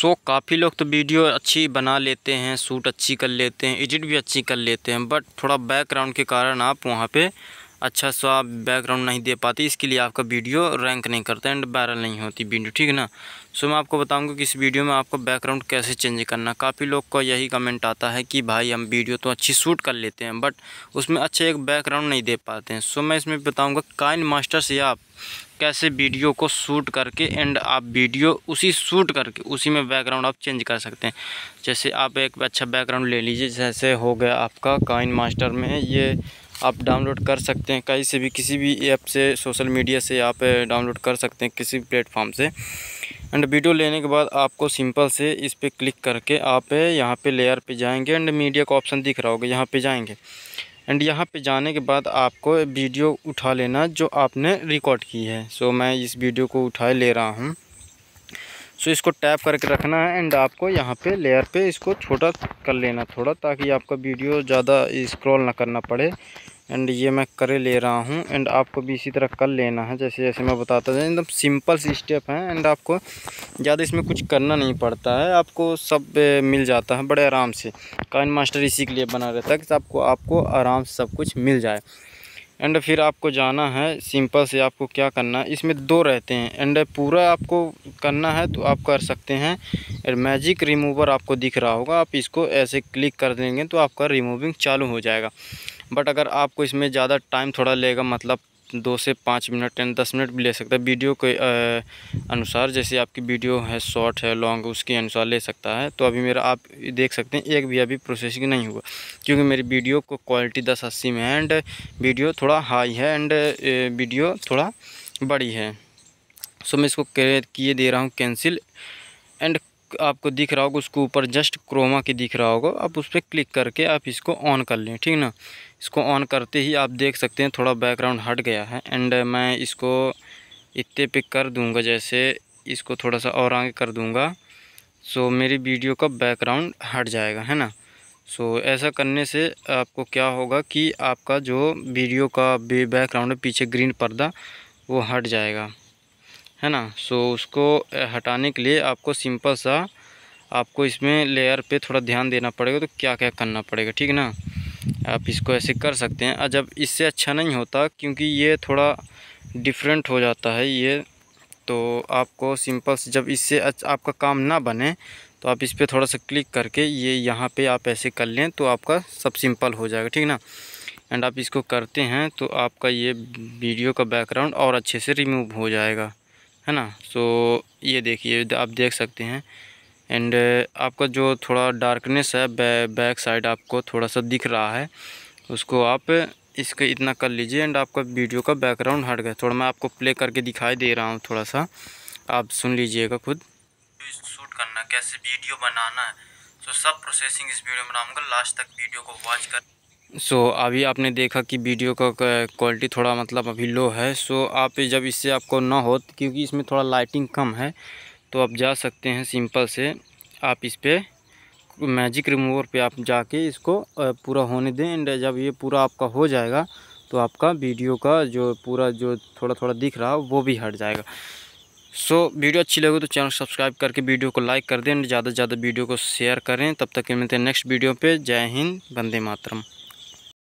सो काफ़ी लोग तो वीडियो अच्छी बना लेते हैं सूट अच्छी कर लेते हैं, एडिट भी अच्छी कर लेते हैं, बट थोड़ा बैकग्राउंड के कारण आप वहाँ पे अच्छा सा बैकग्राउंड नहीं दे पाती, इसके लिए आपका वीडियो रैंक नहीं करता एंड वायरल नहीं होती वीडियो ठीक है ना? सो मैं आपको बताऊँगा कि इस वीडियो में आपको बैकग्राउंड कैसे चेंज करना। काफ़ी लोग का यही कमेंट आता है कि भाई हम वीडियो तो अच्छी शूट कर लेते हैं बट उसमें अच्छे एक बैकग्राउंड नहीं दे पाते हैं। सो मैं इसमें बताऊँगा, काइन मास्टर से आप कैसे वीडियो को शूट करके एंड आप वीडियो उसी शूट करके, उसी में बैकग्राउंड आप चेंज कर सकते हैं। जैसे आप एक अच्छा बैकग्राउंड ले लीजिए, जैसे हो गया आपका काइन मास्टर में ये आप डाउनलोड कर सकते हैं कहीं से भी किसी भी ऐप से सोशल मीडिया से आप डाउनलोड कर सकते हैं किसी भी प्लेटफॉर्म से। एंड वीडियो लेने के बाद आपको सिंपल से इस पर क्लिक करके आप यहाँ पे लेयर पे जाएँगे एंड मीडिया का ऑप्शन दिख रहा होगा यहाँ पे जाएँगे। एंड यहाँ पे जाने के बाद आपको वीडियो उठा लेना जो आपने रिकॉर्ड की है। सो so, मैं इस वीडियो को उठाए ले रहा हूँ। सो so, इसको टैप करके रखना है एंड आपको यहाँ पे लेयर पे इसको छोटा कर लेना थोड़ा ताकि आपका वीडियो ज़्यादा स्क्रॉल ना करना पड़े। एंड ये मैं करे ले रहा हूँ, एंड आपको भी इसी तरह कर लेना है, जैसे जैसे मैं बताता था। एकदम सिंपल सी स्टेप है, एंड आपको ज़्यादा इसमें कुछ करना नहीं पड़ता है। आपको सब मिल जाता है बड़े आराम से। काइन मास्टर इसी के लिए बना रहता है कि आपको आपको आराम से सब कुछ मिल जाए। एंड फिर आपको जाना है, सिंपल से आपको क्या करना है, इसमें दो रहते हैं। एंड पूरा आपको करना है तो आप कर सकते हैं, एंड मैजिक रिमूवर आपको दिख रहा होगा। आप इसको ऐसे क्लिक कर देंगे तो आपका रिमूविंग चालू हो जाएगा। बट अगर आपको इसमें ज़्यादा टाइम थोड़ा लेगा मतलब दो से पाँच मिनट टेन दस मिनट भी ले सकता है। वीडियो के अनुसार जैसे आपकी वीडियो है, शॉर्ट है, लॉन्ग, उसके अनुसार ले सकता है। तो अभी मेरा, आप देख सकते हैं, एक भी अभी प्रोसेसिंग नहीं हुआ, क्योंकि मेरी वीडियो को क्वालिटी दस अस्सी में है एंड वीडियो थोड़ा हाई है एंड वीडियो थोड़ा बड़ी है। सो मैं इसको किए दे रहा हूँ कैंसिल एंड आपको दिख रहा होगा, उसको ऊपर जस्ट क्रोमा की दिख रहा होगा। आप उस पर क्लिक करके आप इसको ऑन कर लें, ठीक ना? इसको ऑन करते ही आप देख सकते हैं थोड़ा बैकग्राउंड हट गया है एंड मैं इसको इतने पे कर दूँगा जैसे इसको थोड़ा सा और आगे कर दूँगा। सो मेरी वीडियो का बैकग्राउंड हट जाएगा, है ना? सो ऐसा करने से आपको क्या होगा कि आपका जो वीडियो का बैकग्राउंड है, पीछे ग्रीन पर्दा, वो हट जाएगा, है ना? सो उसको हटाने के लिए आपको सिंपल सा आपको इसमें लेयर पे थोड़ा ध्यान देना पड़ेगा तो क्या क्या करना पड़ेगा, ठीक है ना? आप इसको ऐसे कर सकते हैं। जब इससे अच्छा नहीं होता, क्योंकि ये थोड़ा डिफरेंट हो जाता है ये तो आपको सिंपल से जब इससे आपका काम ना बने तो आप इस पर थोड़ा सा क्लिक करके ये यहाँ पे आप ऐसे कर लें तो आपका सब सिंपल हो जाएगा, ठीक ना? एंड आप इसको करते हैं तो आपका ये वीडियो का बैकग्राउंड और अच्छे से रिमूव हो जाएगा, है ना? सो ये देखिए, आप देख सकते हैं। एंड आपका जो थोड़ा डार्कनेस है बै, बैक साइड आपको थोड़ा सा दिख रहा है उसको आप इसका इतना कर लीजिए एंड आपका वीडियो का बैकग्राउंड हट गया। थोड़ा मैं आपको प्ले करके दिखाई दे रहा हूँ थोड़ा सा। आप सुन लीजिएगा खुद। शूट करना कैसे वीडियो बनाना है। तो सब प्रोसेसिंग इस वीडियो में बनाऊँगा। लास्ट तक वीडियो को वॉच कर। सो so, अभी आपने देखा कि वीडियो का क्वालिटी थोड़ा मतलब अभी लो है। सो so, आप जब इससे आपको ना हो क्योंकि इसमें थोड़ा लाइटिंग कम है तो आप जा सकते हैं सिंपल से। आप इस पर मैजिक रिमूवर पे आप जाके इसको पूरा होने दें एंड जब ये पूरा आपका हो जाएगा तो आपका वीडियो का जो पूरा जो थोड़ा थोड़ा दिख रहा वो भी हट जाएगा। सो so, वीडियो अच्छी लगे तो चैनल सब्सक्राइब करके वीडियो को लाइक कर दें ज़्यादा से ज़्यादा वीडियो को शेयर करें। तब तक मिलते हैं नेक्स्ट वीडियो पे। जय हिंद वंदे मातरम।